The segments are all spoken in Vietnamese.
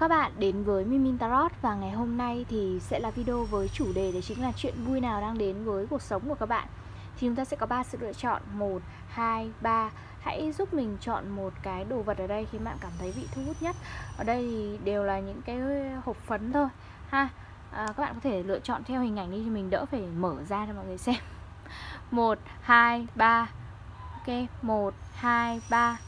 các bạn đến với Mimin Tarot và ngày hôm nay thì sẽ là video với chủ đề đấy chính là chuyện vui nào đang đến với cuộc sống của các bạn. Thì chúng ta sẽ có 3 sự lựa chọn 1, 2, 3 Hãy giúp mình chọn một cái đồ vật ở đây khi bạn cảm thấy bị thu hút nhất. Ở đây thì đều là những cái hộp phấn thôi ha. À, Các bạn có thể lựa chọn theo hình ảnh đi thì mình đỡ phải mở ra cho mọi người xem. 1, 2, 3 Ok, 1, 2, 3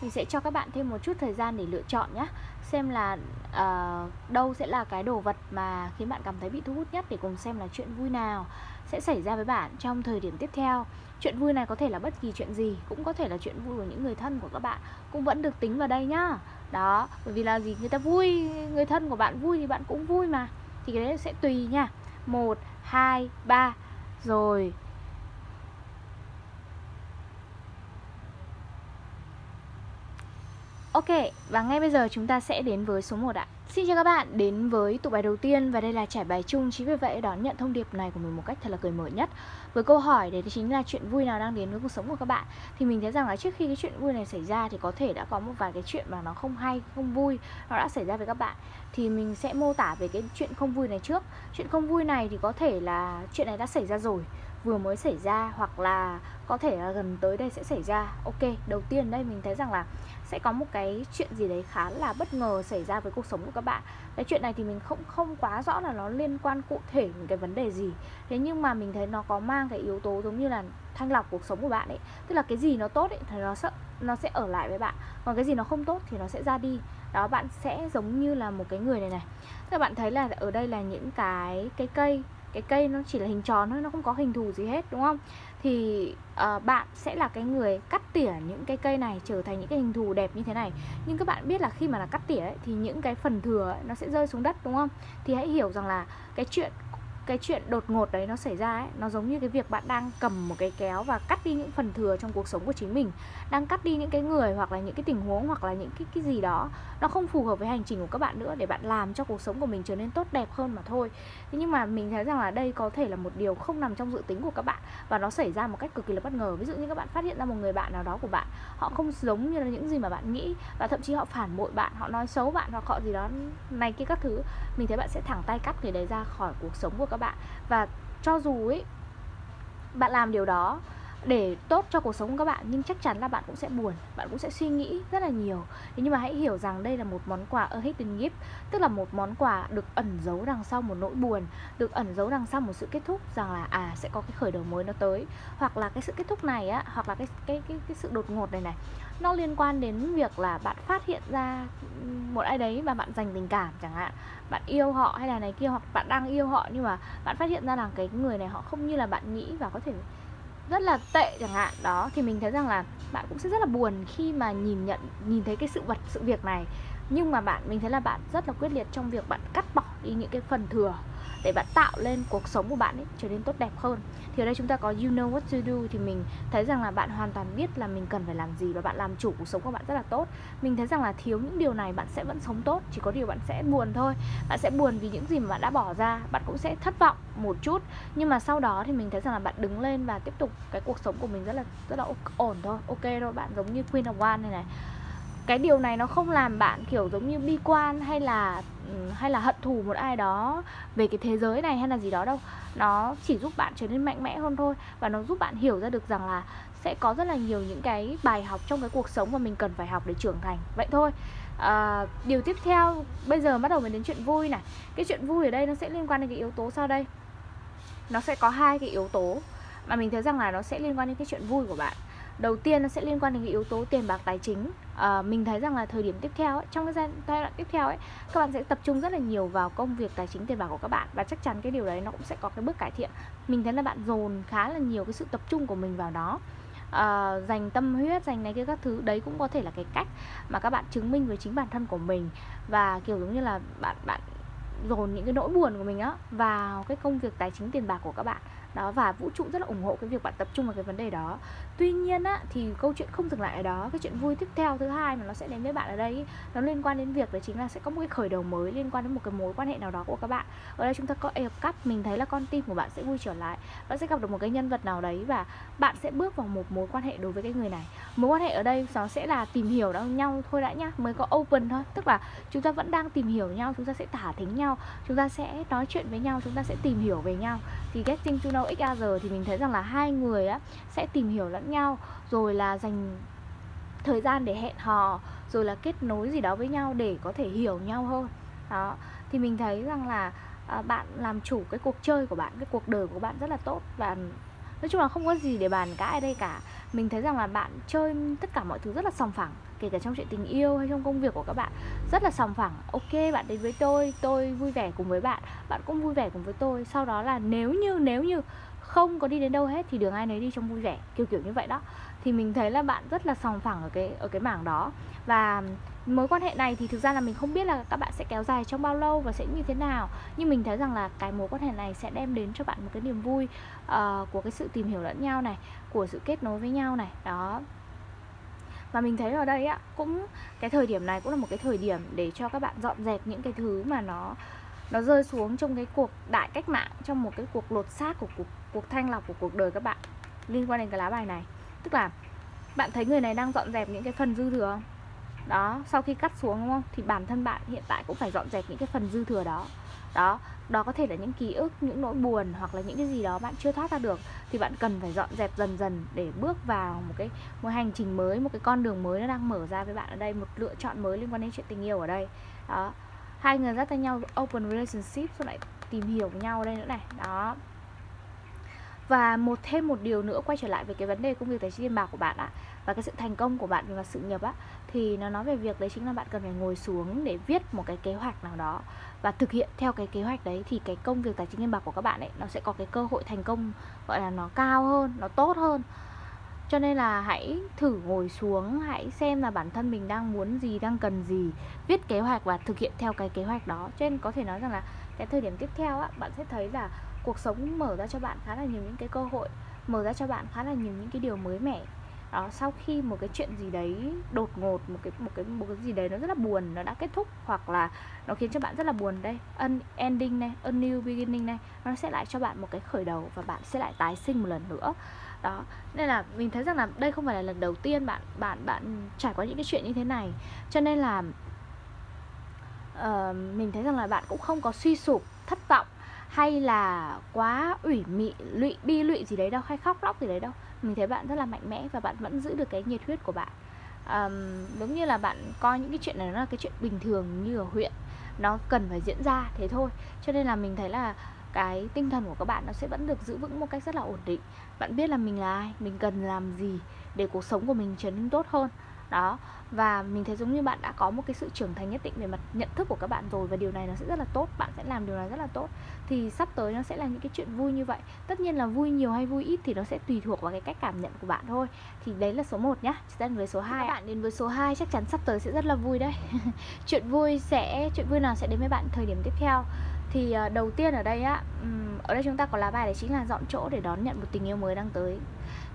Mình sẽ cho các bạn thêm một chút thời gian để lựa chọn nhé xem là uh, đâu sẽ là cái đồ vật mà khiến bạn cảm thấy bị thu hút nhất để cùng xem là chuyện vui nào sẽ xảy ra với bạn trong thời điểm tiếp theo. Chuyện vui này có thể là bất kỳ chuyện gì cũng có thể là chuyện vui của những người thân của các bạn cũng vẫn được tính vào đây nhá. Đó bởi vì là gì? Người ta vui người thân của bạn vui thì bạn cũng vui mà. Thì cái đấy sẽ tùy nha. Một hai ba. Rồi Ok, và ngay bây giờ chúng ta sẽ đến với số 1 ạ. Xin chào các bạn, đến với tụ bài đầu tiên và đây là trải bài chung. Chính vì vậy đón nhận thông điệp này của mình một cách thật là cởi mở nhất. Với câu hỏi đấy chính là chuyện vui nào đang đến với cuộc sống của các bạn. Thì mình thấy rằng là trước khi cái chuyện vui này xảy ra thì có thể đã có một vài cái chuyện mà nó không hay, không vui Nó đã xảy ra với các bạn. Thì mình sẽ mô tả về cái chuyện không vui này trước. Chuyện không vui này thì có thể là chuyện này đã xảy ra rồi vừa mới xảy ra hoặc là có thể là gần tới đây sẽ xảy ra. Ok đầu tiên đây mình thấy rằng là sẽ có một cái chuyện gì đấy khá là bất ngờ xảy ra với cuộc sống của các bạn. Cái chuyện này thì mình không không quá rõ là nó liên quan cụ thể những cái vấn đề gì. Thế nhưng mà mình thấy nó có mang cái yếu tố giống như là thanh lọc cuộc sống của bạn ấy. Tức là cái gì nó tốt ấy, thì nó sẽ nó sẽ ở lại với bạn. Còn cái gì nó không tốt thì nó sẽ ra đi. Đó, bạn sẽ giống như là một cái người này này. Các bạn thấy là ở đây là những cái cái cây cái cây nó chỉ là hình tròn thôi, nó không có hình thù gì hết, đúng không? Thì uh, bạn sẽ là cái người cắt tỉa những cái cây này trở thành những cái hình thù đẹp như thế này. Nhưng các bạn biết là khi mà là cắt tỉa ấy, thì những cái phần thừa ấy, nó sẽ rơi xuống đất đúng không? Thì hãy hiểu rằng là cái chuyện cái chuyện đột ngột đấy nó xảy ra ấy, nó giống như cái việc bạn đang cầm một cái kéo và cắt đi những phần thừa trong cuộc sống của chính mình, đang cắt đi những cái người hoặc là những cái tình huống hoặc là những cái cái gì đó. Nó không phù hợp với hành trình của các bạn nữa để bạn làm cho cuộc sống của mình trở nên tốt đẹp hơn mà thôi. Thế nhưng mà mình thấy rằng là đây có thể là một điều không nằm trong dự tính của các bạn và nó xảy ra một cách cực kỳ là bất ngờ. Ví dụ như các bạn phát hiện ra một người bạn nào đó của bạn, họ không giống như là những gì mà bạn nghĩ và thậm chí họ phản bội bạn, họ nói xấu bạn hoặc họ gì đó này kia các thứ, mình thấy bạn sẽ thẳng tay cắt người đấy ra khỏi cuộc sống của các bạn. Và cho dù ấy bạn làm điều đó để tốt cho cuộc sống của các bạn nhưng chắc chắn là bạn cũng sẽ buồn bạn cũng sẽ suy nghĩ rất là nhiều. Thế nhưng mà hãy hiểu rằng đây là một món quà ở hidden gift tức là một món quà được ẩn giấu đằng sau một nỗi buồn được ẩn giấu đằng sau một sự kết thúc rằng là à sẽ có cái khởi đầu mới nó tới. Hoặc là cái sự kết thúc này á hoặc là cái cái cái, cái sự đột ngột này này nó liên quan đến việc là bạn phát hiện ra một ai đấy mà bạn dành tình cảm chẳng hạn. Bạn yêu họ hay là này kia, hoặc bạn đang yêu họ nhưng mà bạn phát hiện ra là cái người này họ không như là bạn nghĩ và có thể rất là tệ chẳng hạn. Đó, thì mình thấy rằng là bạn cũng sẽ rất là buồn khi mà nhìn nhận, nhìn thấy cái sự vật, sự việc này. Nhưng mà bạn, mình thấy là bạn rất là quyết liệt trong việc bạn cắt bỏ đi những cái phần thừa để bạn tạo lên cuộc sống của bạn ấy trở nên tốt đẹp hơn. Thì ở đây chúng ta có you know what to do thì mình thấy rằng là bạn hoàn toàn biết là mình cần phải làm gì và bạn làm chủ cuộc sống của bạn rất là tốt. Mình thấy rằng là thiếu những điều này bạn sẽ vẫn sống tốt, chỉ có điều bạn sẽ buồn thôi. Bạn sẽ buồn vì những gì mà bạn đã bỏ ra, bạn cũng sẽ thất vọng một chút. Nhưng mà sau đó thì mình thấy rằng là bạn đứng lên và tiếp tục cái cuộc sống của mình rất là rất là ổn thôi, ok thôi. Bạn giống như queen of one này này. Cái điều này nó không làm bạn kiểu giống như bi quan hay là hay là hận thù một ai đó về cái thế giới này hay là gì đó đâu. Nó chỉ giúp bạn trở nên mạnh mẽ hơn thôi và nó giúp bạn hiểu ra được rằng là sẽ có rất là nhiều những cái bài học trong cái cuộc sống mà mình cần phải học để trưởng thành. Vậy thôi. À, điều tiếp theo bây giờ bắt đầu mình đến chuyện vui này. Cái chuyện vui ở đây nó sẽ liên quan đến cái yếu tố sau đây. Nó sẽ có hai cái yếu tố mà mình thấy rằng là nó sẽ liên quan đến cái chuyện vui của bạn đầu tiên nó sẽ liên quan đến cái yếu tố tiền bạc tài chính. À, mình thấy rằng là thời điểm tiếp theo ấy, trong cái giai đoạn tiếp theo ấy các bạn sẽ tập trung rất là nhiều vào công việc tài chính tiền bạc của các bạn và chắc chắn cái điều đấy nó cũng sẽ có cái bước cải thiện. Mình thấy là bạn dồn khá là nhiều cái sự tập trung của mình vào đó. À, dành tâm huyết dành này kia các thứ đấy cũng có thể là cái cách mà các bạn chứng minh với chính bản thân của mình. Và kiểu giống như là bạn bạn dồn những cái nỗi buồn của mình á vào cái công việc tài chính tiền bạc của các bạn. Đó và vũ trụ rất là ủng hộ cái việc bạn tập trung vào cái vấn đề đó tuy nhiên á, thì câu chuyện không dừng lại ở đó. Cái chuyện vui tiếp theo thứ hai mà nó sẽ đến với bạn ở đây nó liên quan đến việc đó chính là sẽ có một cái khởi đầu mới liên quan đến một cái mối quan hệ nào đó của các bạn. Ở đây chúng ta có Ace of mình thấy là con tim của bạn sẽ vui trở lại. Bạn sẽ gặp được một cái nhân vật nào đấy và bạn sẽ bước vào một mối quan hệ đối với cái người này. Mối quan hệ ở đây nó sẽ là tìm hiểu nhau thôi đã nhá, mới có open thôi. Tức là chúng ta vẫn đang tìm hiểu nhau, chúng ta sẽ thả thính nhau, chúng ta sẽ nói chuyện với nhau, chúng ta sẽ tìm hiểu về nhau. Thì getting to know each other thì mình thấy rằng là hai người á, sẽ tìm hiểu lẫn nhau rồi là dành thời gian để hẹn hò rồi là kết nối gì đó với nhau để có thể hiểu nhau hơn. Đó thì mình thấy rằng là à, bạn làm chủ cái cuộc chơi của bạn cái cuộc đời của bạn rất là tốt và nói chung là không có gì để bàn cãi ở đây cả. Mình thấy rằng là bạn chơi tất cả mọi thứ rất là sòng phẳng kể cả trong chuyện tình yêu hay trong công việc của các bạn rất là sòng phẳng. Ok bạn đến với tôi tôi vui vẻ cùng với bạn bạn cũng vui vẻ cùng với tôi. Sau đó là nếu như nếu như không có đi đến đâu hết thì đường ai nấy đi trong vui vẻ kiểu kiểu như vậy đó. Thì mình thấy là bạn rất là sòng phẳng ở cái ở cái mảng đó. Và mối quan hệ này thì thực ra là mình không biết là các bạn sẽ kéo dài trong bao lâu và sẽ như thế nào. Nhưng mình thấy rằng là cái mối quan hệ này sẽ đem đến cho bạn một cái niềm vui uh, của cái sự tìm hiểu lẫn nhau này của sự kết nối với nhau này đó. Và mình thấy ở đây á cũng cái thời điểm này cũng là một cái thời điểm để cho các bạn dọn dẹp những cái thứ mà nó nó rơi xuống trong cái cuộc đại cách mạng, trong một cái cuộc lột xác của cuộc cuộc thanh lọc của cuộc đời các bạn, liên quan đến cái lá bài này. Tức là bạn thấy người này đang dọn dẹp những cái phần dư thừa không? Đó, sau khi cắt xuống đúng không? Thì bản thân bạn hiện tại cũng phải dọn dẹp những cái phần dư thừa đó. Đó đó có thể là những ký ức, những nỗi buồn hoặc là những cái gì đó bạn chưa thoát ra được, thì bạn cần phải dọn dẹp dần dần để bước vào một cái, một hành trình mới, một cái con đường mới nó đang mở ra với bạn ở đây, một lựa chọn mới liên quan đến chuyện tình yêu ở đây. Đó hai người dắt tay nhau open relationship rồi lại tìm hiểu với nhau đây nữa này. Đó. Và một, thêm một điều nữa quay trở lại về cái vấn đề công việc tài chính tiền bạc của bạn ạ. Và cái sự thành công của bạn về mặt sự nghiệp á, thì nó nói về việc đấy chính là bạn cần phải ngồi xuống để viết một cái kế hoạch nào đó. Và thực hiện theo cái kế hoạch đấy thì cái công việc tài chính tiền bạc của các bạn ấy, nó sẽ có cái cơ hội thành công, gọi là nó cao hơn, nó tốt hơn cho nên là hãy thử ngồi xuống, hãy xem là bản thân mình đang muốn gì, đang cần gì, viết kế hoạch và thực hiện theo cái kế hoạch đó. Cho nên có thể nói rằng là cái thời điểm tiếp theo á, bạn sẽ thấy là cuộc sống mở ra cho bạn khá là nhiều những cái cơ hội, mở ra cho bạn khá là nhiều những cái điều mới mẻ. Đó, sau khi một cái chuyện gì đấy đột ngột, một cái một cái một cái gì đấy nó rất là buồn, nó đã kết thúc hoặc là nó khiến cho bạn rất là buồn đây un ending này un new beginning này, nó sẽ lại cho bạn một cái khởi đầu và bạn sẽ lại tái sinh một lần nữa đó. Nên là mình thấy rằng là đây không phải là lần đầu tiên bạn bạn bạn trải qua những cái chuyện như thế này. Cho nên là uh, mình thấy rằng là bạn cũng không có suy sụp thất vọng hay là quá ủy mị lụy bi lụy gì đấy đâu hay khóc lóc gì đấy đâu. Mình thấy bạn rất là mạnh mẽ và bạn vẫn giữ được cái nhiệt huyết của bạn. Um, giống như là bạn coi những cái chuyện này nó là cái chuyện bình thường như ở huyện. Nó cần phải diễn ra thế thôi. Cho nên là mình thấy là cái tinh thần của các bạn nó sẽ vẫn được giữ vững một cách rất là ổn định bạn biết là mình là ai? Mình cần làm gì để cuộc sống của mình trở nên tốt hơn? Đó và mình thấy giống như bạn đã có một cái sự trưởng thành nhất định về mặt nhận thức của các bạn rồi và điều này nó sẽ rất là tốt. Bạn sẽ làm điều này rất là tốt. Thì sắp tới nó sẽ là những cái chuyện vui như vậy. Tất nhiên là vui nhiều hay vui ít thì nó sẽ tùy thuộc vào cái cách cảm nhận của bạn thôi. Thì đấy là số 1 nhá. Đến với số 2 các bạn đến với số 2 chắc chắn sắp tới sẽ rất là vui đấy. Chuyện vui sẽ chuyện vui nào sẽ đến với bạn thời điểm tiếp theo thì uh, đầu tiên ở đây á um, ở đây chúng ta có lá bài đấy chính là dọn chỗ để đón nhận một tình yêu mới đang tới.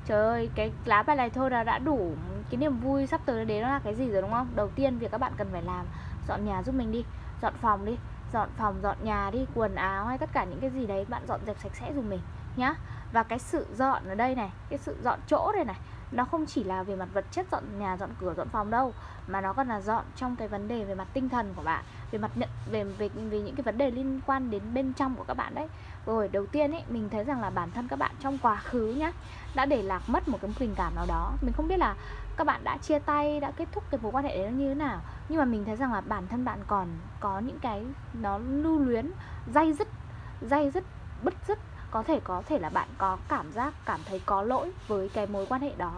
Trời ơi cái lá bài này thôi là đã đủ cái niềm vui sắp tới đến nó là cái gì rồi đúng không? Đầu tiên việc các bạn cần phải làm dọn nhà giúp mình đi dọn phòng đi dọn phòng dọn nhà đi quần áo hay tất cả những cái gì đấy bạn dọn dẹp sạch sẽ dùm mình nhá. Và cái sự dọn ở đây này cái sự dọn chỗ đây này nó không chỉ là về mặt vật chất dọn nhà, dọn cửa, dọn phòng đâu, mà nó còn là dọn trong cái vấn đề về mặt tinh thần của bạn, về mặt nhận, về về về những cái vấn đề liên quan đến bên trong của các bạn đấy. Rồi, đầu tiên ấy, mình thấy rằng là bản thân các bạn trong quá khứ nhá, đã để lạc mất một cái tình cảm nào đó. Mình không biết là các bạn đã chia tay, đã kết thúc cái mối quan hệ đấy như thế nào. Nhưng mà mình thấy rằng là bản thân bạn còn có những cái nó lưu luyến dây dứt dây dứt, bứt dứt có thể có thể là bạn có cảm giác cảm thấy có lỗi với cái mối quan hệ đó.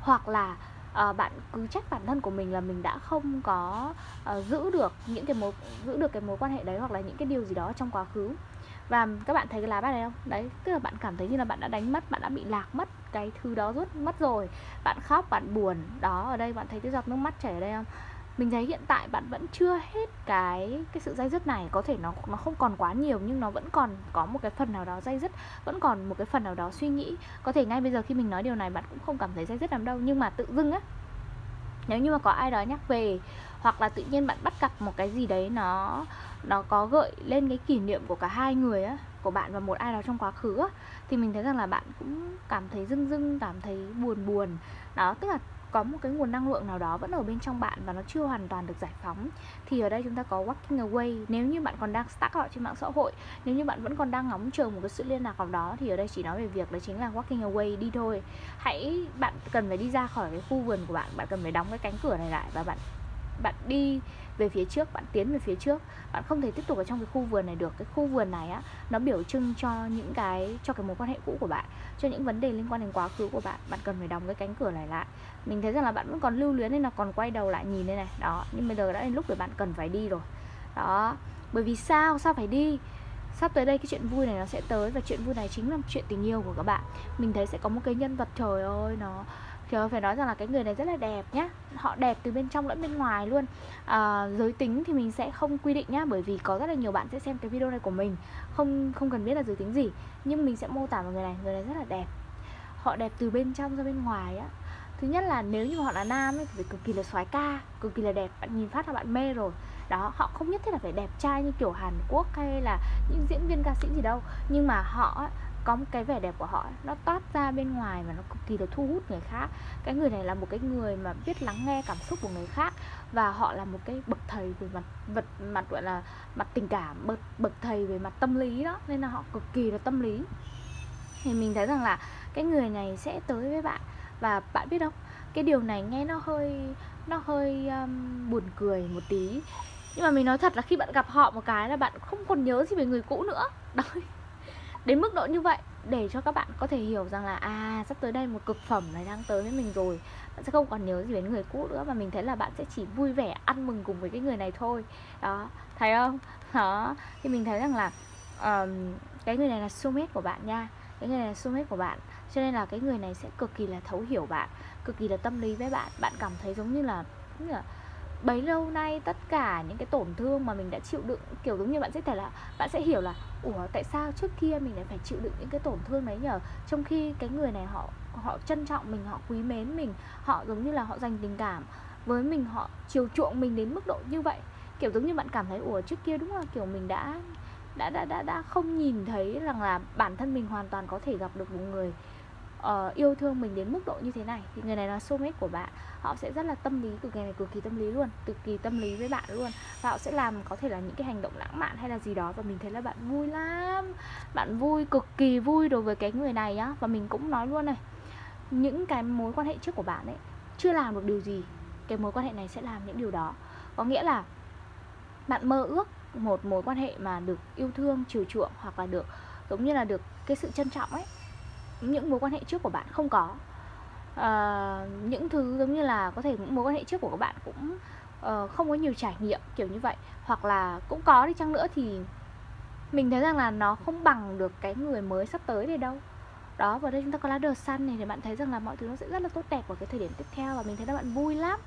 Hoặc là À, bạn cứ trách bản thân của mình là mình đã không có uh, giữ được những cái mối giữ được cái mối quan hệ đấy hoặc là những cái điều gì đó trong quá khứ. Và các bạn thấy cái lá bài này không? Đấy tức là bạn cảm thấy như là bạn đã đánh mất bạn đã bị lạc mất cái thứ đó rút mất rồi. Bạn khóc bạn buồn đó ở đây bạn thấy cái giọt nước mắt chảy ở đây không? Mình thấy hiện tại bạn vẫn chưa hết cái cái sự dây dứt này. Có thể nó nó không còn quá nhiều, nhưng nó vẫn còn có một cái phần nào đó dây dứt, vẫn còn một cái phần nào đó suy nghĩ. Có thể ngay bây giờ khi mình nói điều này, bạn cũng không cảm thấy dây dứt làm đâu, nhưng mà tự dưng á, nếu như mà có ai đó nhắc về, hoặc là tự nhiên bạn bắt gặp một cái gì đấy nó nó có gợi lên cái kỷ niệm của cả hai người á, của bạn và một ai đó trong quá khứ á, thì mình thấy rằng là bạn cũng cảm thấy dưng dưng, cảm thấy buồn buồn. Đó, tức là có một cái nguồn năng lượng nào đó vẫn ở bên trong bạn và nó chưa hoàn toàn được giải phóng, thì ở đây chúng ta có walking away. Nếu như bạn còn đang stuck ở trên mạng xã hội, nếu như bạn vẫn còn đang ngóng chờ một cái sự liên lạc nào đó, thì ở đây chỉ nói về việc đó chính là walking away đi thôi. Hãy, bạn cần phải đi ra khỏi cái khu vườn của bạn bạn cần phải đóng cái cánh cửa này lại và bạn bạn đi về phía trước, bạn tiến về phía trước. Bạn không thể tiếp tục ở trong cái khu vườn này được. Cái khu vườn này á, nó biểu trưng cho những cái, cho cái mối quan hệ cũ của bạn, cho những vấn đề liên quan đến quá khứ của bạn. Bạn cần phải đóng cái cánh cửa này lại. Mình thấy rằng là bạn vẫn còn lưu luyến nên là còn quay đầu lại nhìn đây này. Đó, nhưng bây giờ đã đến lúc để bạn cần phải đi rồi. Đó, bởi vì sao? Sao phải đi? Sắp tới đây cái chuyện vui này nó sẽ tới, và chuyện vui này chính là chuyện tình yêu của các bạn. Mình thấy sẽ có một cái nhân vật trời ơi, nó Trời phải nói rằng là cái người này rất là đẹp nhá. Họ đẹp từ bên trong lẫn bên ngoài luôn. À, Giới tính thì mình sẽ không quy định nhá Bởi vì có rất là nhiều bạn sẽ xem cái video này của mình. Không không cần biết là giới tính gì Nhưng mình sẽ mô tả một người này. Người này rất là đẹp. Họ đẹp từ bên trong ra bên ngoài á. Thứ nhất là nếu như họ là nam ấy, thì phải cực kỳ là soái ca Cực kỳ là đẹp. Bạn nhìn phát là bạn mê rồi. Đó họ không nhất thiết là phải đẹp trai như kiểu Hàn Quốc hay là những diễn viên ca sĩ gì đâu. Nhưng mà họ có một cái vẻ đẹp của họ nó toát ra bên ngoài và nó cực kỳ là thu hút người khác. Cái người này là một cái người mà biết lắng nghe cảm xúc của người khác và họ là một cái bậc thầy về mặt vật mặt gọi là mặt tình cảm bậc bậc thầy về mặt tâm lý đó nên là họ cực kỳ là tâm lý. Thì mình thấy rằng là cái người này sẽ tới với bạn. Và bạn biết không cái điều này nghe nó hơi nó hơi um, buồn cười một tí. Nhưng mà mình nói thật là khi bạn gặp họ một cái là bạn không còn nhớ gì về người cũ nữa. Đó đến mức độ như vậy để cho các bạn có thể hiểu rằng là à sắp tới đây một cực phẩm này đang tới với mình rồi. Bạn sẽ không còn nhớ gì đến người cũ nữa và mình thấy là bạn sẽ chỉ vui vẻ ăn mừng cùng với cái người này thôi. Đó thấy không? Đó thì mình thấy rằng là um, cái người này là soulmate của bạn nha. Cái người này là soulmate của bạn cho nên là cái người này sẽ cực kỳ là thấu hiểu bạn cực kỳ là tâm lý với bạn. Bạn cảm thấy giống như là, giống như là bấy lâu nay tất cả những cái tổn thương mà mình đã chịu đựng, kiểu giống như bạn sẽ thể là, bạn sẽ hiểu là, ủa, tại sao trước kia mình lại phải chịu đựng những cái tổn thương đấy nhở? Trong khi cái người này họ họ trân trọng mình, họ quý mến mình, họ giống như là họ dành tình cảm với mình, họ chiều chuộng mình đến mức độ như vậy. Kiểu giống như bạn cảm thấy, ủa, trước kia đúng là kiểu mình đã đã đã đã đã không nhìn thấy rằng là bản thân mình hoàn toàn có thể gặp được một người uh, yêu thương mình đến mức độ như thế này thì người này là soulmate của bạn. Họ sẽ rất là tâm lý cực kỳ này cực kỳ tâm lý luôn cực kỳ tâm lý với bạn luôn. Và họ sẽ làm có thể là những cái hành động lãng mạn hay là gì đó và mình thấy là bạn vui lắm. Bạn vui cực kỳ vui đối với cái người này á và mình cũng nói luôn này những cái mối quan hệ trước của bạn ấy chưa làm được điều gì cái mối quan hệ này sẽ làm những điều đó. Có nghĩa là bạn mơ ước một mối quan hệ mà được yêu thương chiều chuộng hoặc là được giống như là được cái sự trân trọng ấy những mối quan hệ trước của bạn không có. Uh, những thứ giống như là có thể những mối quan hệ trước của các bạn cũng uh, không có nhiều trải nghiệm kiểu như vậy. Hoặc là cũng có đi chăng nữa thì mình thấy rằng là nó không bằng được cái người mới sắp tới này đâu đó và đây chúng ta có lá đờ săn này thì bạn thấy rằng là mọi thứ nó sẽ rất là tốt đẹp vào cái thời điểm tiếp theo và mình thấy là bạn vui lắm.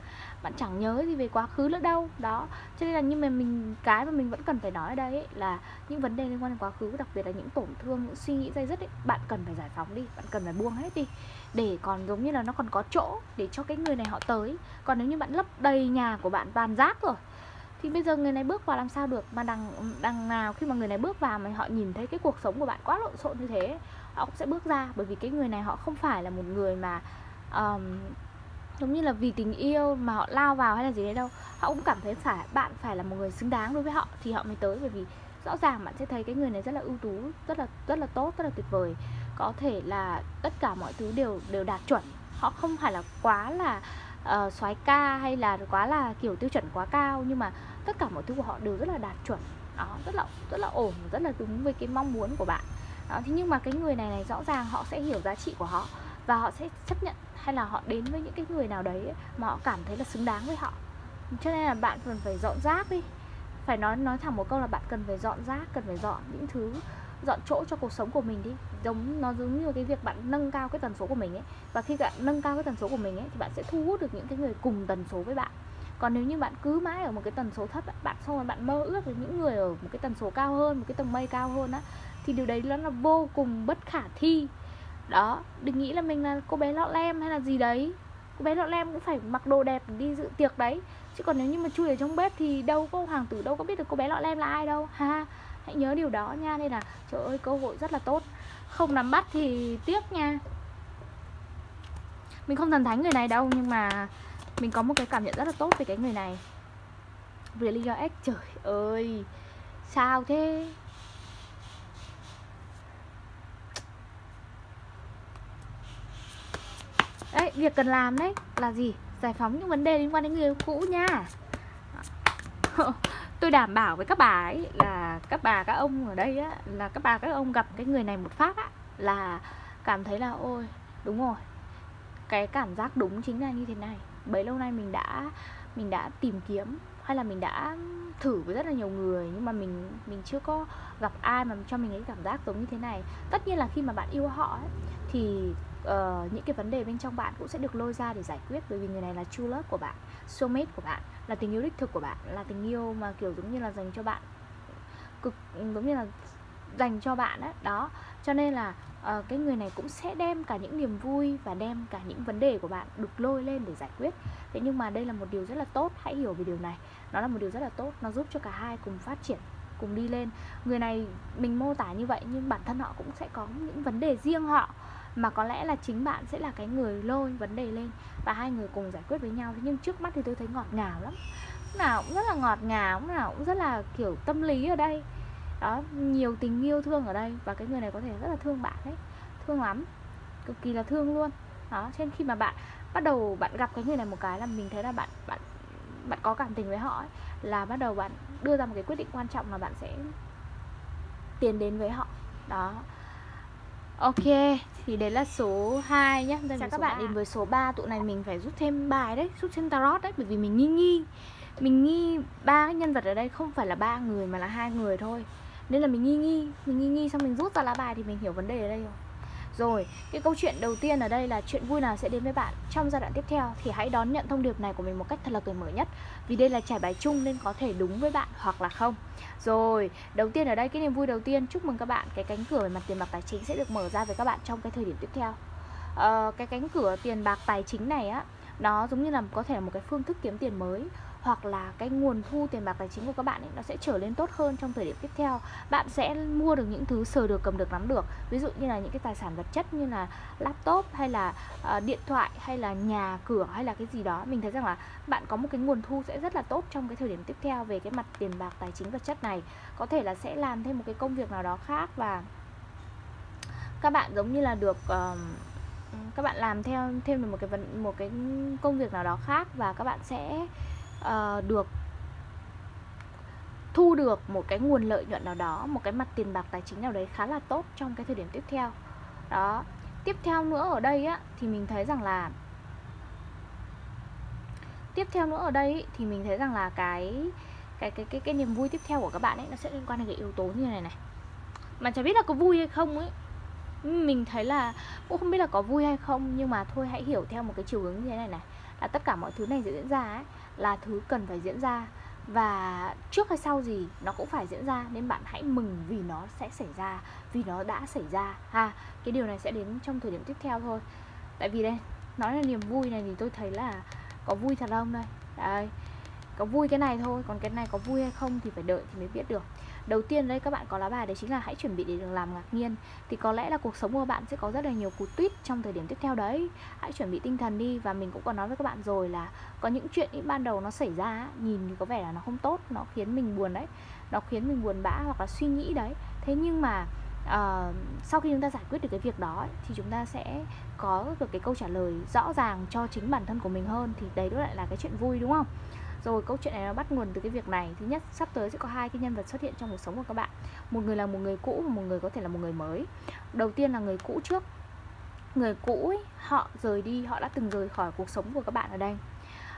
Bạn chẳng nhớ gì về quá khứ nữa đâu. Đó cho nên là nhưng mà mình cái mà mình vẫn cần phải nói ở đây ấy, là những vấn đề liên quan đến quá khứ đặc biệt là những tổn thương những suy nghĩ dây dứt ấy bạn cần phải giải phóng đi bạn cần phải buông hết đi. Để còn giống như là nó còn có chỗ để cho cái người này họ tới. Còn nếu như bạn lấp đầy nhà của bạn toàn rác rồi thì bây giờ người này bước vào làm sao được? Mà đằng đằng nào khi mà người này bước vào mà họ nhìn thấy cái cuộc sống của bạn quá lộn xộn như thế họ cũng sẽ bước ra. Bởi vì cái người này họ không phải là một người mà um, giống như là vì tình yêu mà họ lao vào hay là gì đấy đâu. Họ cũng cảm thấy phải bạn phải là một người xứng đáng đối với họ thì họ mới tới. Bởi vì rõ ràng bạn sẽ thấy cái người này rất là ưu tú rất là rất là tốt rất là tuyệt vời. Có thể là tất cả mọi thứ đều đều đạt chuẩn. Họ không phải là quá là uh, soái ca hay là quá là kiểu tiêu chuẩn quá cao nhưng mà tất cả mọi thứ của họ đều rất là đạt chuẩn. Đó rất là rất là ổn rất là đúng với cái mong muốn của bạn đó thế nhưng mà cái người này này rõ ràng họ sẽ hiểu giá trị của họ và họ sẽ chấp nhận hay là họ đến với những cái người nào đấy mà họ cảm thấy là xứng đáng với họ. Cho nên là bạn cần phải dọn rác đi. Phải nói nói thẳng một câu là bạn cần phải dọn rác, cần phải dọn những thứ, dọn chỗ cho cuộc sống của mình đi. Giống, nó giống như cái việc bạn nâng cao cái tần số của mình ấy. Và khi bạn nâng cao cái tần số của mình ấy, thì bạn sẽ thu hút được những cái người cùng tần số với bạn. Còn nếu như bạn cứ mãi ở một cái tần số thấp bạn xong rồi bạn mơ ước với những người ở một cái tần số cao hơn, một cái tầng mây cao hơn á thì điều đấy nó là vô cùng bất khả thi. Đó, đừng nghĩ là mình là cô bé lọ lem hay là gì đấy. Cô bé lọ lem cũng phải mặc đồ đẹp đi dự tiệc đấy. Chứ còn nếu như mà chui ở trong bếp thì đâu có hoàng tử, đâu có biết được cô bé lọ lem là ai đâu. Ha hãy nhớ điều đó nha. Nên là, trời ơi, cơ hội rất là tốt. Không nắm bắt thì tiếc nha. Mình không thần thánh người này đâu, nhưng mà mình có một cái cảm nhận rất là tốt về cái người này. Really your ex, trời ơi. Sao thế? Đấy việc cần làm đấy là gì? Giải phóng những vấn đề liên quan đến người yêu cũ nha. Tôi đảm bảo với các bà ấy là các bà các ông ở đây á là các bà các ông gặp cái người này một phát á là cảm thấy là ôi đúng rồi. Cái cảm giác đúng chính là như thế này. Bấy lâu nay mình đã mình đã tìm kiếm hay là mình đã thử với rất là nhiều người nhưng mà mình mình chưa có gặp ai mà cho mình cái cảm giác giống như thế này. Tất nhiên là khi mà bạn yêu họ ấy, thì uh, những cái vấn đề bên trong bạn cũng sẽ được lôi ra để giải quyết bởi vì người này là true love của bạn soulmate của bạn là tình yêu đích thực của bạn là tình yêu mà kiểu giống như là dành cho bạn cực giống như là dành cho bạn đó, đó cho nên là uh, cái người này cũng sẽ đem cả những niềm vui và đem cả những vấn đề của bạn được lôi lên để giải quyết. Thế nhưng mà đây là một điều rất là tốt hãy hiểu về điều này. Nó là một điều rất là tốt nó giúp cho cả hai cùng phát triển cùng đi lên. Người này mình mô tả như vậy nhưng bản thân họ cũng sẽ có những vấn đề riêng họ mà có lẽ là chính bạn sẽ là cái người lôi vấn đề lên và hai người cùng giải quyết với nhau. Nhưng trước mắt thì tôi thấy ngọt ngào lắm. Lúc nào cũng rất là ngọt ngào lúc nào cũng rất là kiểu tâm lý ở đây. Đó nhiều tình yêu thương ở đây và cái người này có thể rất là thương bạn đấy. Thương lắm cực kỳ là thương luôn. Đó cho nên khi mà bạn bắt đầu bạn gặp cái người này một cái là mình thấy là bạn bạn bạn có cảm tình với họ ấy, là bắt đầu bạn đưa ra một cái quyết định quan trọng là bạn sẽ tiến đến với họ. Đó. Ok, thì đấy là số 2 nhé Chào các bạn. 3. đến với số 3 Tụi này mình phải rút thêm bài đấy Rút thêm tarot đấy Bởi vì mình nghi nghi. Mình nghi ba cái nhân vật ở đây không phải là ba người mà là hai người thôi. Nên là mình nghi nghi Mình nghi nghi xong mình rút ra lá bài thì mình hiểu vấn đề ở đây rồi rồi, cái câu chuyện đầu tiên ở đây là chuyện vui nào sẽ đến với bạn trong giai đoạn tiếp theo thì hãy đón nhận thông điệp này của mình một cách thật là cởi mở nhất vì đây là trải bài chung nên có thể đúng với bạn hoặc là không. Rồi, đầu tiên ở đây cái niềm vui đầu tiên chúc mừng các bạn cái cánh cửa về mặt tiền bạc tài chính sẽ được mở ra với các bạn trong cái thời điểm tiếp theo. Ờ, cái cánh cửa tiền bạc tài chính này á nó giống như là có thể là một cái phương thức kiếm tiền mới hoặc là cái nguồn thu tiền bạc tài chính của các bạn ấy nó sẽ trở lên tốt hơn trong thời điểm tiếp theo. Bạn sẽ mua được những thứ sờ được cầm được nắm được. Ví dụ như là những cái tài sản vật chất như là laptop hay là uh, điện thoại hay là nhà cửa hay là cái gì đó mình thấy rằng là bạn có một cái nguồn thu sẽ rất là tốt trong cái thời điểm tiếp theo về cái mặt tiền bạc tài chính vật chất này. Có thể là sẽ làm thêm một cái công việc nào đó khác và các bạn giống như là được uh, các bạn làm theo thêm được một cái một cái công việc nào đó khác và các bạn sẽ uh, được thu được một cái nguồn lợi nhuận nào đó một cái mặt tiền bạc tài chính nào đấy khá là tốt trong cái thời điểm tiếp theo. Đó. Tiếp theo nữa ở đây á thì mình thấy rằng là tiếp theo nữa ở đây thì mình thấy rằng là cái cái cái cái cái niềm vui tiếp theo của các bạn ấy nó sẽ liên quan đến cái yếu tố như này này. Mà chả biết là có vui hay không ấy. Mình thấy là cũng không biết là có vui hay không nhưng mà thôi hãy hiểu theo một cái chiều hướng như thế này này là tất cả mọi thứ này sẽ diễn ra ấy là thứ cần phải diễn ra. Và trước hay sau gì nó cũng phải diễn ra, nên bạn hãy mừng vì nó sẽ xảy ra, vì nó đã xảy ra, ha. Cái điều này sẽ đến trong thời điểm tiếp theo thôi. Tại vì đây, nói là niềm vui này thì tôi thấy là có vui thật không đây? Đây có vui cái này thôi, còn cái này có vui hay không thì phải đợi thì mới biết được đầu tiên đây các bạn có lá bài đấy chính là hãy chuẩn bị để được làm ngạc nhiên. Thì có lẽ là cuộc sống của bạn sẽ có rất là nhiều cú tweet trong thời điểm tiếp theo đấy. Hãy chuẩn bị tinh thần đi và mình cũng có nói với các bạn rồi là có những chuyện những ban đầu nó xảy ra nhìn thì có vẻ là nó không tốt nó khiến mình buồn đấy. Nó khiến mình buồn bã hoặc là suy nghĩ đấy. Thế nhưng mà uh, sau khi chúng ta giải quyết được cái việc đó ấy, thì chúng ta sẽ có được cái câu trả lời rõ ràng cho chính bản thân của mình hơn. Thì đấy lại là cái chuyện vui đúng không? Rồi câu chuyện này nó bắt nguồn từ cái việc này. Thứ nhất sắp tới sẽ có hai cái nhân vật xuất hiện trong cuộc sống của các bạn. Một người là một người cũ và một người có thể là một người mới. Đầu tiên là người cũ trước. Người cũ ấy, họ rời đi họ đã từng rời khỏi cuộc sống của các bạn ở đây.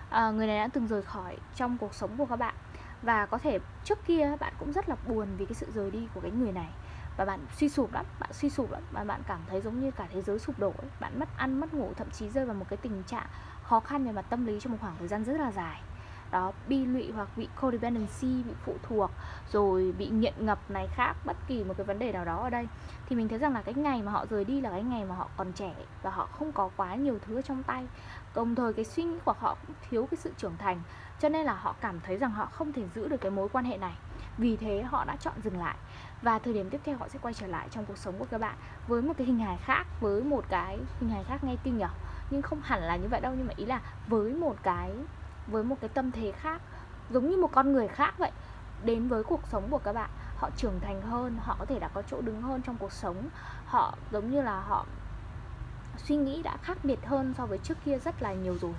À, người này đã từng rời khỏi trong cuộc sống của các bạn. Và có thể trước kia bạn cũng rất là buồn vì cái sự rời đi của cái người này. Và bạn suy sụp lắm bạn suy sụp lắm. Và bạn cảm thấy giống như cả thế giới sụp đổ ấy. bạn mất ăn mất ngủ thậm chí rơi vào một cái tình trạng khó khăn về mặt tâm lý trong một khoảng thời gian rất là dài đó, bi lụy hoặc bị codependency, bị phụ thuộc, rồi bị nghiện ngập này khác, bất kỳ một cái vấn đề nào đó ở đây. Thì mình thấy rằng là cái ngày mà họ rời đi là cái ngày mà họ còn trẻ và họ không có quá nhiều thứ trong tay. Đồng thời cái suy nghĩ của họ cũng thiếu cái sự trưởng thành, cho nên là họ cảm thấy rằng họ không thể giữ được cái mối quan hệ này. Vì thế họ đã chọn dừng lại. Và thời điểm tiếp theo họ sẽ quay trở lại trong cuộc sống của các bạn với một cái hình hài khác, với một cái hình hài khác nghe kinh nhở nhưng không hẳn là như vậy đâu, nhưng mà ý là với một cái với một cái tâm thế khác, giống như một con người khác vậy, đến với cuộc sống của các bạn. Họ trưởng thành hơn, họ có thể đã có chỗ đứng hơn trong cuộc sống. Họ giống như là họ suy nghĩ đã khác biệt hơn so với trước kia rất là nhiều rồi.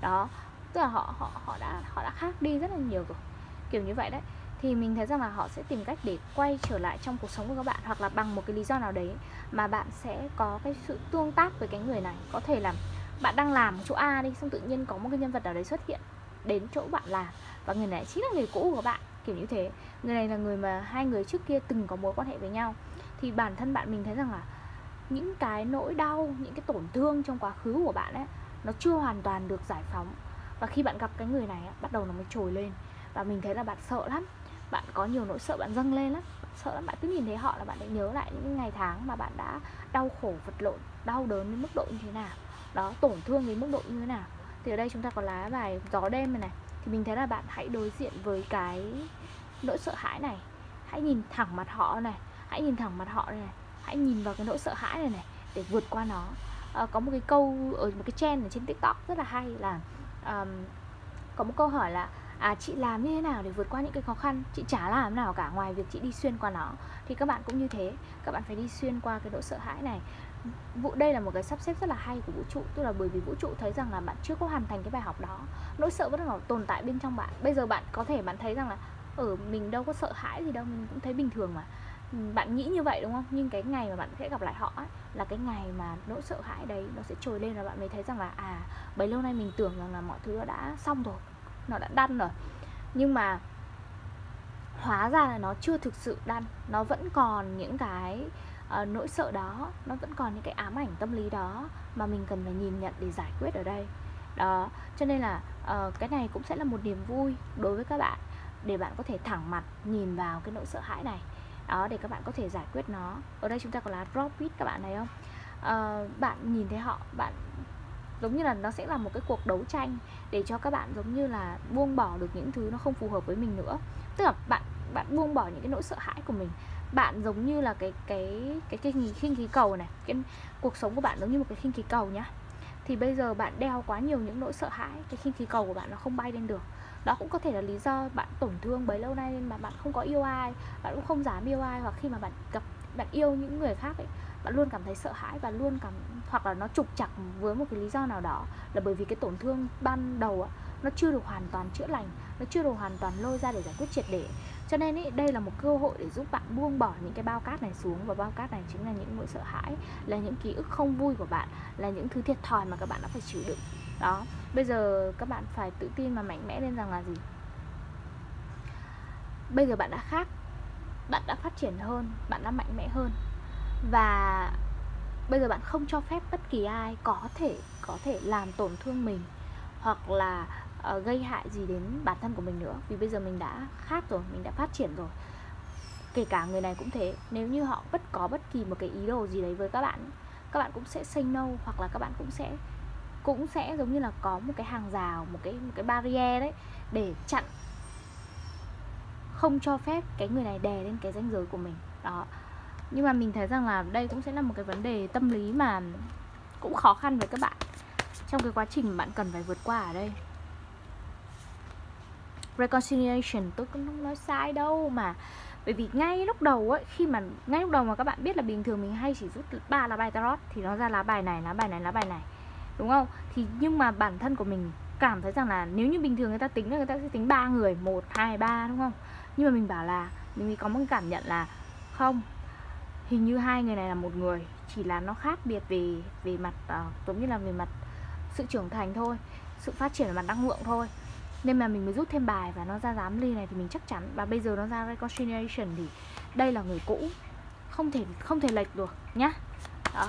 Đó, tức là họ họ họ đã họ đã khác đi rất là nhiều rồi. Kiểu như vậy đấy. Thì mình thấy rằng là họ sẽ tìm cách để quay trở lại trong cuộc sống của các bạn hoặc là bằng một cái lý do nào đấy mà bạn sẽ có cái sự tương tác với cái người này. Có thể là bạn đang làm chỗ A đi, xong tự nhiên có một cái nhân vật nào đấy xuất hiện đến chỗ bạn làm, và người này chính là người cũ của bạn, kiểu như thế. Người này là người mà hai người trước kia từng có mối quan hệ với nhau. Thì bản thân bạn mình thấy rằng là những cái nỗi đau, những cái tổn thương trong quá khứ của bạn ấy, nó chưa hoàn toàn được giải phóng. Và khi bạn gặp cái người này bắt đầu nó mới trồi lên. Và mình thấy là bạn sợ lắm. Bạn có nhiều nỗi sợ, bạn dâng lên lắm. Bạn sợ lắm. Bạn cứ nhìn thấy họ là bạn lại nhớ lại những ngày tháng mà bạn đã đau khổ, vật lộn, đau đớn đến mức độ như thế nào đó tổn thương đến mức độ như thế nào? Thì ở đây chúng ta có lá bài gió đêm này này. Thì mình thấy là bạn hãy đối diện với cái nỗi sợ hãi này. Hãy nhìn thẳng mặt họ này. Hãy nhìn thẳng mặt họ này hãy nhìn vào cái nỗi sợ hãi này này để vượt qua nó. À, có một cái câu ở một cái trend ở trên tiktok rất là hay là um, có một câu hỏi là à chị làm như thế nào để vượt qua những cái khó khăn? Chị chả làm nào cả ngoài việc chị đi xuyên qua nó. Thì các bạn cũng như thế. Các bạn phải đi xuyên qua cái nỗi sợ hãi này vụ đây là một cái sắp xếp rất là hay của vũ trụ. Tức là bởi vì vũ trụ thấy rằng là bạn chưa có hoàn thành cái bài học đó. Nỗi sợ vẫn còn tồn tại bên trong bạn. Bây giờ bạn có thể bạn thấy rằng là ở mình đâu có sợ hãi gì đâu mình cũng thấy bình thường mà. Bạn nghĩ như vậy đúng không? Nhưng cái ngày mà bạn sẽ gặp lại họ ấy, là cái ngày mà nỗi sợ hãi đấy nó sẽ trồi lên và bạn mới thấy rằng là à bấy lâu nay mình tưởng rằng là mọi thứ đã xong rồi nó đã đăn rồi. Nhưng mà hóa ra là nó chưa thực sự đăn nó vẫn còn những cái uh, nỗi sợ đó nó vẫn còn những cái ám ảnh tâm lý đó mà mình cần phải nhìn nhận để giải quyết ở đây. Đó cho nên là uh, cái này cũng sẽ là một niềm vui đối với các bạn để bạn có thể thẳng mặt nhìn vào cái nỗi sợ hãi này. Đó để các bạn có thể giải quyết nó. Ở đây chúng ta có lá drop it các bạn thấy không? Uh, bạn nhìn thấy họ bạn giống như là nó sẽ là một cái cuộc đấu tranh để cho các bạn giống như là buông bỏ được những thứ nó không phù hợp với mình nữa. Tức là bạn bạn buông bỏ những cái nỗi sợ hãi của mình bạn giống như là cái cái cái cái khinh khí cầu này cái cuộc sống của bạn giống như một cái khinh khí cầu nhá. Thì bây giờ bạn đeo quá nhiều những nỗi sợ hãi cái khinh khí cầu của bạn nó không bay lên được. Đó cũng có thể là lý do bạn tổn thương bấy lâu nay mà bạn không có yêu ai bạn cũng không dám yêu ai hoặc khi mà bạn gặp bạn yêu những người khác ấy bạn luôn cảm thấy sợ hãi và luôn cảm hoặc là nó trục chặt với một cái lý do nào đó là bởi vì cái tổn thương ban đầu á, nó chưa được hoàn toàn chữa lành nó chưa được hoàn toàn lôi ra để giải quyết triệt để cho nên ý, đây là một cơ hội để giúp bạn buông bỏ những cái bao cát này xuống. Và bao cát này chính là những nỗi sợ hãi là những ký ức không vui của bạn là những thứ thiệt thòi mà các bạn đã phải chịu đựng. Đó bây giờ các bạn phải tự tin và mạnh mẽ lên rằng là gì? Bây giờ bạn đã khác bạn đã phát triển hơn bạn đã mạnh mẽ hơn. Và bây giờ bạn không cho phép bất kỳ ai có thể có thể làm tổn thương mình hoặc là uh, gây hại gì đến bản thân của mình nữa. Vì bây giờ mình đã khác rồi mình đã phát triển rồi. Kể cả người này cũng thế nếu như họ bất có bất kỳ một cái ý đồ gì đấy với các bạn các bạn cũng sẽ say no hoặc là các bạn cũng sẽ cũng sẽ giống như là có một cái hàng rào một cái một cái barrier đấy để chặn không cho phép cái người này đè lên cái danh giới của mình. Đó. Nhưng mà mình thấy rằng là đây cũng sẽ là một cái vấn đề tâm lý mà cũng khó khăn với các bạn trong cái quá trình bạn cần phải vượt qua ở đây reconciliation. Tôi cũng không nói sai đâu mà. Bởi vì ngay lúc đầu ấy khi mà ngay lúc đầu mà các bạn biết là bình thường mình hay chỉ rút ba lá bài tarot thì nó ra lá bài này lá bài này lá bài này. Đúng không? Thì nhưng mà bản thân của mình cảm thấy rằng là nếu như bình thường người ta tính là người ta sẽ tính ba người một hai ba đúng không? Nhưng mà mình bảo là mình có một cảm nhận là không. Hình như hai người này là một người chỉ là nó khác biệt về về mặt uh, giống như là về mặt sự trưởng thành thôi sự phát triển về mặt năng lượng thôi nên mà mình mới rút thêm bài và nó ra giám ly này thì mình chắc chắn. Và bây giờ nó ra reconciliation thì đây là người cũ. Không thể không thể lệch được nhá. Đó.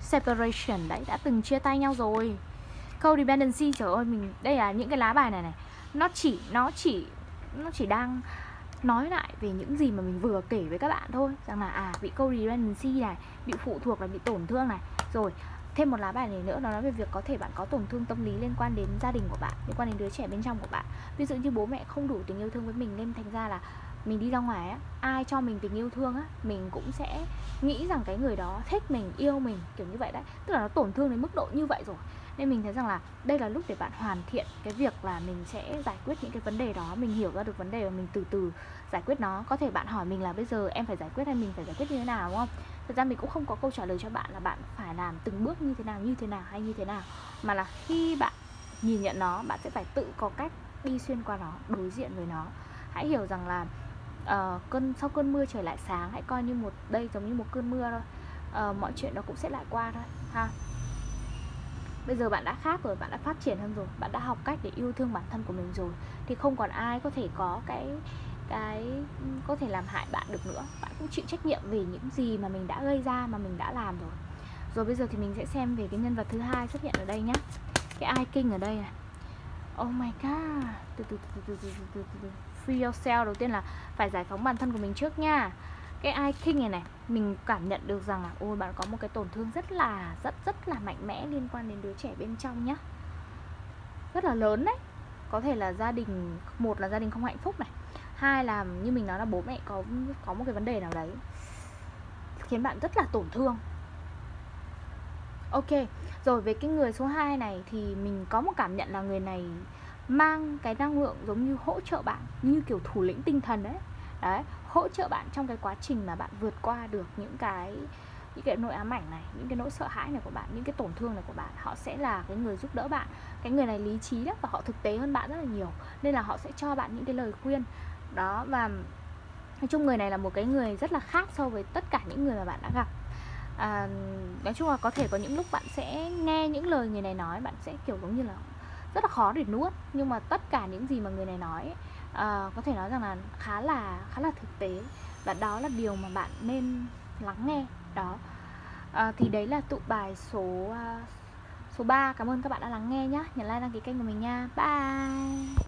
Separation, đấy, đã từng chia tay nhau rồi. Codependency, trời ơi, mình, đây là những cái lá bài này này. Nó chỉ nó chỉ nó chỉ đang nói lại về những gì mà mình vừa kể với các bạn thôi. Rằng là à bị codependency này, bị phụ thuộc là bị tổn thương này. Rồi thêm một lá bài này nữa, nó nói về việc có thể bạn có tổn thương tâm lý liên quan đến gia đình của bạn, liên quan đến đứa trẻ bên trong của bạn. Ví dụ như bố mẹ không đủ tình yêu thương với mình nên thành ra là mình đi ra ngoài á, ai cho mình tình yêu thương á, mình cũng sẽ nghĩ rằng cái người đó thích mình, yêu mình, kiểu như vậy đấy. Tức là nó tổn thương đến mức độ như vậy rồi nên mình thấy rằng là đây là lúc để bạn hoàn thiện cái việc là mình sẽ giải quyết những cái vấn đề đó mình hiểu ra được vấn đề và mình từ từ giải quyết nó. Có thể bạn hỏi mình là bây giờ em phải giải quyết hay mình phải giải quyết như thế nào đúng không? Thật ra mình cũng không có câu trả lời cho bạn là bạn phải làm từng bước như thế nào như thế nào hay như thế nào. Mà là khi bạn nhìn nhận nó bạn sẽ phải tự có cách đi xuyên qua nó đối diện với nó. Hãy hiểu rằng là uh, cơn sau cơn mưa trời lại sáng hãy coi như một đây giống như một cơn mưa thôi. Uh, mọi chuyện nó cũng sẽ lại qua thôi ha? Bây giờ bạn đã khác rồi, bạn đã phát triển hơn rồi, bạn đã học cách để yêu thương bản thân của mình rồi, thì không còn ai có thể có cái cái, có thể làm hại bạn được nữa. Bạn cũng chịu trách nhiệm về những gì mà mình đã gây ra, mà mình đã làm rồi. Rồi bây giờ thì mình sẽ xem về cái nhân vật thứ hai xuất hiện ở đây nhá. Cái ai kinh ở đây này. Oh my god. Từ từ từ từ từ từ từ từ free yourself đầu tiên là phải giải phóng bản thân của mình trước nha cái ai king này này, mình cảm nhận được rằng là, ôi, bạn có một cái tổn thương rất là, rất rất là mạnh mẽ liên quan đến đứa trẻ bên trong nhá. Rất là lớn đấy. Có thể là gia đình, một là gia đình không hạnh phúc này, hai là như mình nói là bố mẹ có có một cái vấn đề nào đấy khiến bạn rất là tổn thương. Ok, rồi về cái người số 2 này thì mình có một cảm nhận là người này mang cái năng lượng giống như hỗ trợ bạn, như kiểu thủ lĩnh tinh thần đấy. Đấy hỗ trợ bạn trong cái quá trình mà bạn vượt qua được những cái những cái nỗi ám ảnh này những cái nỗi sợ hãi này của bạn những cái tổn thương này của bạn. Họ sẽ là cái người giúp đỡ bạn. Cái người này lý trí đó và họ thực tế hơn bạn rất là nhiều nên là họ sẽ cho bạn những cái lời khuyên. Đó và nói chung người này là một cái người rất là khác so với tất cả những người mà bạn đã gặp. À, nói chung là có thể có những lúc bạn sẽ nghe những lời người này nói bạn sẽ kiểu giống như là rất là khó để nuốt. Nhưng mà tất cả những gì mà người này nói à, có thể nói rằng là khá là khá là thực tế và đó là điều mà bạn nên lắng nghe đó. À, thì đấy là tụ bài số uh, số 3 cảm ơn các bạn đã lắng nghe nhé nhấn like đăng ký kênh của mình nha. Bye!